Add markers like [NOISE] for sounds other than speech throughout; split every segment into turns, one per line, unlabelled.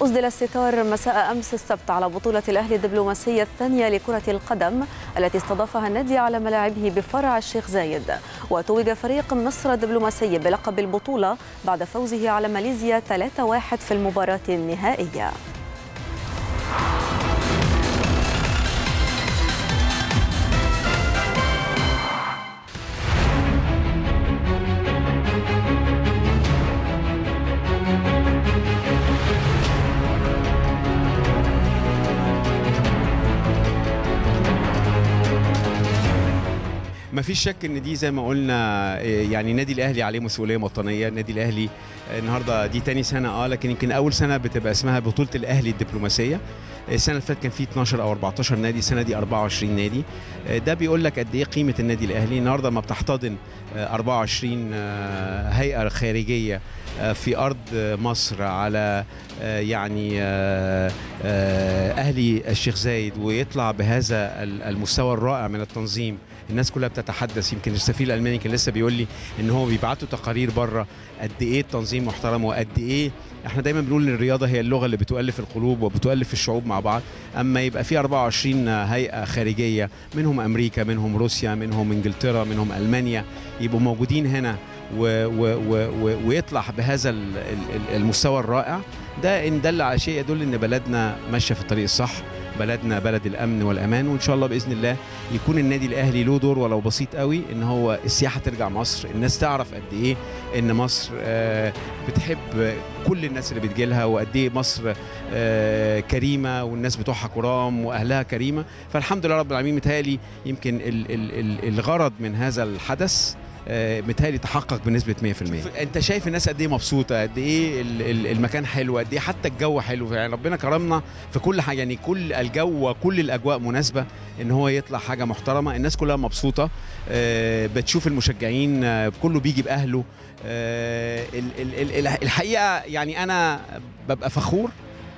أسدل الستار مساء أمس السبت على بطولة الأهلي الدبلوماسية الثانية لكرة القدم التي استضافها النادي على ملاعبه بفرع الشيخ زايد. وتوج فريق مصر الدبلوماسي بلقب البطولة بعد فوزه على ماليزيا 3-1 في المباراة النهائية.
ما فيش شك إن دي زي ما قلنا يعني النادي الأهلي عليه مسؤولية وطنيه النادي الأهلي النهارده دي تاني سنة آه لكن يمكن أول سنة بتبقى اسمها بطولة الأهلي الدبلوماسية. السنة اللي فاتت كان في 12 أو 14 نادي السنة دي 24 نادي. ده بيقول لك قد إيه قيمة النادي الأهلي. النهارده ما بتحتضن 24 هيئة خارجية في أرض مصر على يعني أهلي الشيخ زايد ويطلع بهذا المستوى الرائع من التنظيم. الناس كلها بتتحدث. يمكن السفير الألماني كان لسه بيقول لي إن هو بيبعتوا تقارير بره قد إيه التنظيم محترم وقد إيه إحنا دايما بنقول إن الرياضة هي اللغة اللي بتؤلف القلوب وبتؤلف الشعوب مع بعض. أما يبقى في 24 هيئة خارجية منهم أمريكا منهم روسيا منهم إنجلترا منهم ألمانيا يبقوا موجودين هنا و و و ويطلع بهذا المستوى الرائع. ده إن دل على شيء يدل إن بلدنا ماشية في الطريق الصح. بلدنا بلد الأمن والأمان وإن شاء الله بإذن الله يكون النادي الأهلي له دور ولو بسيط قوي إن هو السياحة ترجع مصر. الناس تعرف قد إيه إن مصر بتحب كل الناس اللي بتجي لها وقد إيه مصر كريمة والناس بتوعها كرام وأهلها كريمة. فالحمد لله رب العالمين متهيألي يمكن الغرض من هذا الحدث متهيألي تحقق بنسبة 100% انت شايف الناس قد إيه مبسوطة؟ قد إيه المكان حلو؟ قد إيه حتى الجو حلو؟ يعني ربنا كرمنا في كل حاجة. يعني كل الجو وكل الأجواء مناسبة إن هو يطلع حاجة محترمة. الناس كلها مبسوطة. بتشوف المشجعين كله بيجي بأهله. الحقيقة يعني أنا ببقى فخور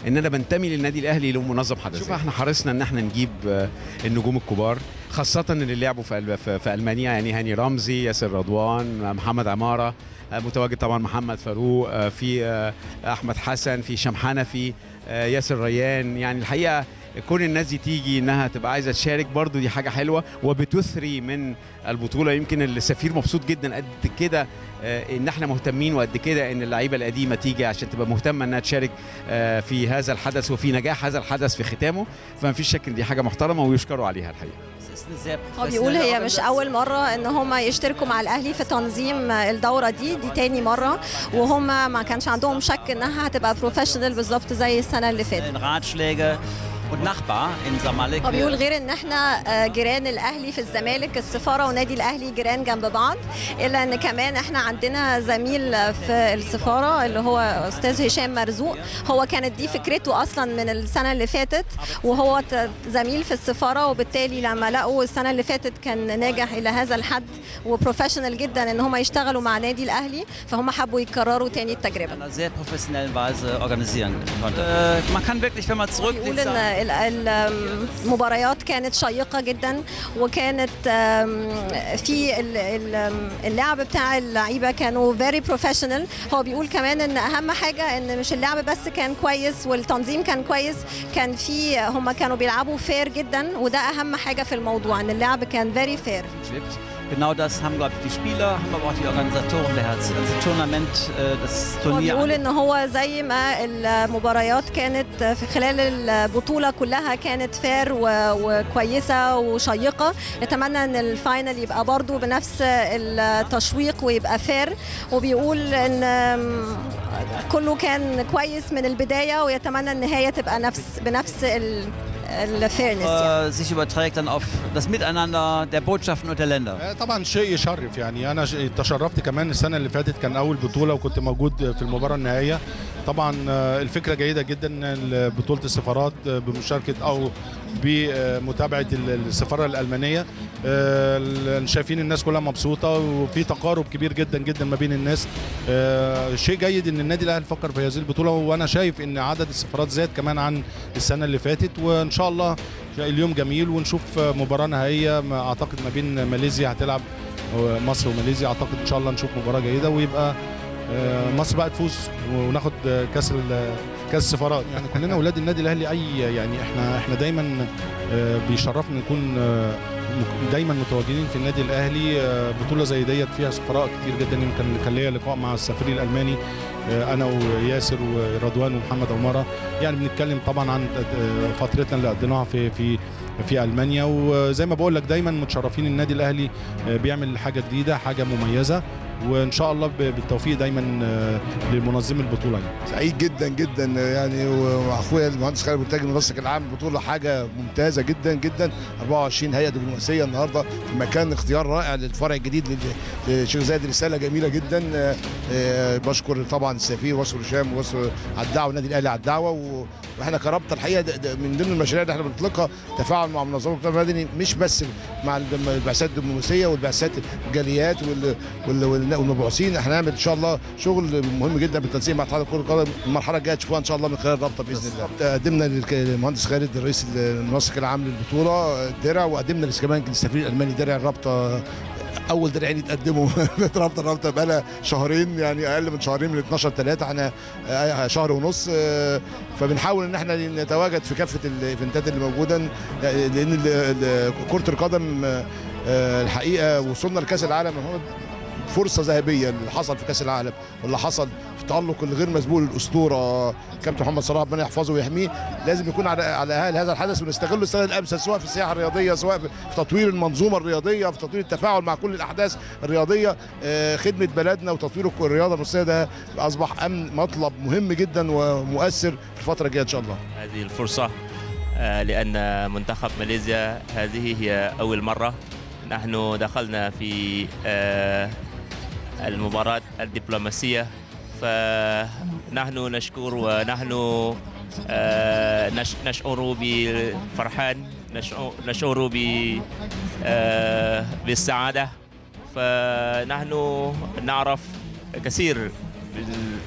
إن أنا بنتمي للنادي الأهلي له منظم حدث شوف إحنا حرصنا إن إحنا نجيب النجوم الكبار. خاصة اللي لعبوا في, في ألمانيا يعني هاني رمزي ياسر رضوان محمد عمارة متواجد طبعا محمد فاروق في أحمد حسن في هشام حنفي ياسر ريان. يعني الحقيقة كون الناس دي تيجي إنها تبقى عايزة تشارك برضو دي حاجة حلوة. وبتثري من البطولة. يمكن السفير مبسوط جدا قد كده إن إحنا مهتمين وقد كده إن اللعيبة القديمة تيجي عشان تبقى مهتمة إنها تشارك في هذا الحدث وفي نجاح هذا الحدث في ختامه. فما فيش شك إن دي حاجة محترمة ويشكروا عليها الحقيقة.
هو بيقول هي مش أول مرة إن هم يشتركوا مع الأهلي في تنظيم الدورة دي دي تاني مرة. وهم ما كانش عندهم شك إنها هتبقى بروفيشنال بالظبط زي السنة اللي فاتت. هو بيقول غير إن إحنا جيران الأهلي في الزمالك السفارة ونادي الأهلي جيران جنب بعض إلا إن كمان إحنا عندنا زميل في السفارة اللي هو أستاذ هشام مرزوق هو كانت دي فكرته أصلا من السنة اللي فاتت وهو زميل في السفارة وبالتالي لما لقوا السنة اللي فاتت كان ناجح إلى هذا الحد و professional جدا إن هم يشتغلوا مع نادي الأهلي فهم حبوا يكرروا تاني التجربة.
sehr professionellen Weise organisieren konnte. Man kann wirklich, wenn man
إن المباريات كانت شيقة جدا وكانت في اللعب بتاع اللعيبة كانوا very professional هو بيقول كمان إن أهم حاجة إن مش اللعب بس كان كويس والتنظيم كان كويس كان في هم كانوا بيلعبوا fair جدا وده أهم حاجة في الموضوع إن اللعب كان very fair
Genau das haben, glaube ich, die Spieler, haben aber auch die Organisatoren beherzt. Das Tournament, das
Turnier. بيقول ان هو زي ما المباريات كانت في خلال البطولة كلها كانت fair وكويسة وشيقة يتمنى إن ال final يبقى برضو بنفس التشويق ويبقى fair وبيقول إن كله كان كويس من البداية ويتمنى النهاية تبقى نفس بنفس ال الفيرنس
يعني. sich überträgt dann auf das Miteinander der Botschaften und der Länder.
طبعا شيء يشرف يعني أنا تشرفت كمان السنة اللي فاتت كان أول بطولة وكنت موجود في المباراة النهائية طبعا الفكرة جيدة جدا بطولة السفارات بمشاركة أو بمتابعة السفارة الألمانية. شايفين الناس كلها مبسوطة وفي تقارب كبير جدا جدا ما بين الناس. شيء جيد إن النادي الأهلي فكر في هذه البطولة وأنا شايف إن عدد السفارات زاد كمان عن السنة اللي فاتت وإن شاء الله اليوم جميل ونشوف مباراة نهائية. أعتقد ما بين ماليزيا هتلعب مصر وماليزيا أعتقد إن شاء الله نشوف مباراة جيدة ويبقى آه، مصر بقى تفوز وناخد آه، كاس كاس السفارات. يعني كلنا أولاد النادي الأهلي أي يعني إحنا إحنا دايما آه، بيشرفنا نكون آه، دايما متواجدين في النادي الأهلي. آه، بطولة زي ديت فيها سفراء كتير جدا. يمكن كان ليا لقاء مع السفير الألماني آه، أنا وياسر ورضوان ومحمد عمارة. يعني بنتكلم طبعا عن آه، فترتنا اللي قضيناها في في في ألمانيا. وزي ما بقول لك دايما متشرفين النادي الأهلي آه، بيعمل حاجة جديدة حاجة مميزة. وإن شاء الله بالتوفيق دايما آه، لمنظمي البطولة يعني.
سعيد جدا جدا يعني وأخويا المهندس خالد منتج منسق العام البطوله حاجة ممتازة جدا جدا 24 هيئة دبلوماسية النهارده في مكان اختيار رائع للفرع الجديد لل- للشيخ زايد رسالة جميلة جدا آه، آه، بشكر طبعا السفير واسر هشام واسر على الدعوه النادي الأهلي على الدعوه وإحنا كرابطة الحقيقة ده- ده من ضمن المشاريع اللي إحنا بنطلقها تفاعل مع منظمة المجتمع المدني مش بس مع البعثات الدبلوماسية والبعثات الجاليات وال- وال- وال- والمبعوثين. إحنا هنعمل إن شاء الله شغل مهم جدا بالتنسيق مع اتحاد كره القدم. المرحلة الجاية تشوفوها إن شاء الله من خلال الرابطة بإذن الله. قدمنا للمهندس خالد الرئيس المنسق العام للبطولة درع وقدمنا كمان للسفير الألماني درع الرابطة أول درعين يتقدموا [LAUGHS] رابطة الرابطه بقى شهرين يعني أقل من شهرين من 12 3 إحنا آه، شهر ونص آه، فبنحاول إن إحنا نتواجد في كافة الإيفنتات اللي موجودة لأن كرة القدم آه، الحقيقة وصلنا لكأس العالم فرصة ذهبيه اللي حصل في كأس العالم واللي حصل في تألق الغير مسبوق للاسطوره كابتن محمد صلاح ربنا يحفظه ويحميه. لازم يكون على على هذا الحدث ونستغله السنة الأمثل سواء في السياحة الرياضية سواء في تطوير المنظومة الرياضية في تطوير التفاعل مع كل الأحداث الرياضية. آه، خدمة بلدنا وتطوير الرياضة المصرية ده أصبح أمن مطلب مهم جدا ومؤثر في الفترة الجاية إن شاء الله.
هذه الفرصة آه، لأن منتخب ماليزيا هذه هي أول مرة نحن دخلنا في آه، المباراة الدبلوماسية. فنحن نشكر ونحن آه، نش- نشعر بفرحان نشعر- آه، بالسعادة. فنحن نعرف كثير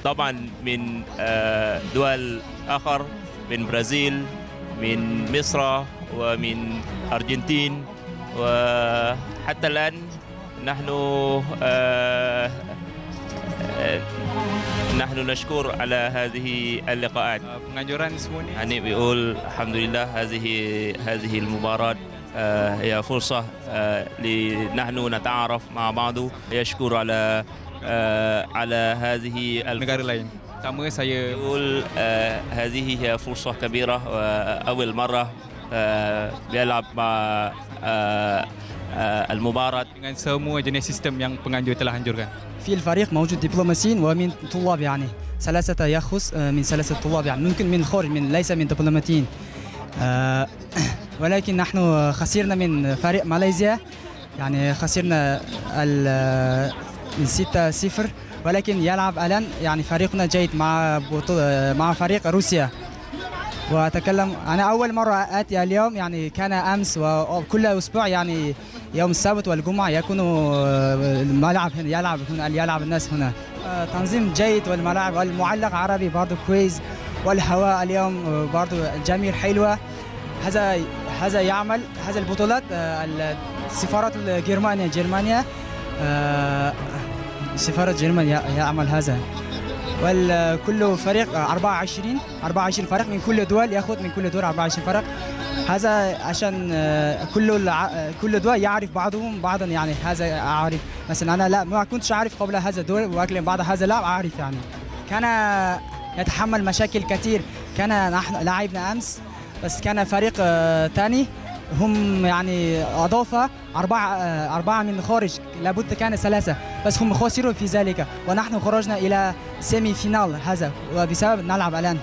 طبعا من آه، دول آخر من برازيل من مصر ومن أرجنتين وحتى الآن نحن آه، آه، نحن نشكر على هذه اللقاءات.
ni.
يعني بيقول الحمد لله هذه هذه المباراة آه، هي فرصة آه، لنحن نتعارف مع بعض. يشكر على آه، على هذه
negara
الفرصة
lain. Saya.
يقول آه، هذه هي فرصة كبيرة وأول مرة آه، بيلعب مع آه، آه، المباراة.
Dengan semua jenis sistem yang penganjur telah anjurkan.
في الفريق موجود دبلوماسيين ومن طلاب يعني. ثلاثة يخص آه، من ثلاثة طلاب يعني. ممكن من خارج من ليس من دبلوماتيين آه، ولكن نحن خسرنا من فريق ماليزيا. يعني خسرنا ال- من 6 0 ولكن يلعب الآن يعني فريقنا جيد مع مع فريق روسيا. وأتكلم أنا أول مرة أتي اليوم يعني كان أمس وكل أسبوع يعني يوم السبت والجمعة يكون آه، الملعب هنا يلعب هنا يلعب الناس هنا. آه، تنظيم جيد والملاعب والمعلق عربي برضه كويس. والهواء اليوم آه، برضه الجماهير حلوة. هذا هذا يعمل هذا البطولات السفارات الجرمانيا جرمانيا سفارة جرمانيا يعمل هذا. والكل فريق 24 24 فريق من كل دول ياخذ من كل دول 24 فريق. هذا عشان آه، كل آه، كل دول يعرف بعضهم بعضا يعني. هذا أعرف مثلا أنا لا ما كنتش أعرف قبل هذا الدول ولكن بعد هذا لا أعرف يعني. كان يتحمل مشاكل كثير كان نحن لعبنا أمس بس كان فريق آه، ثاني هم يعني أضافة أربعة آه، أربعة من خارج لابد كان ثلاثة بس هم خسروا في ذلك ونحن خرجنا إلى سيمي فينال هذا وبسبب نلعب الآن.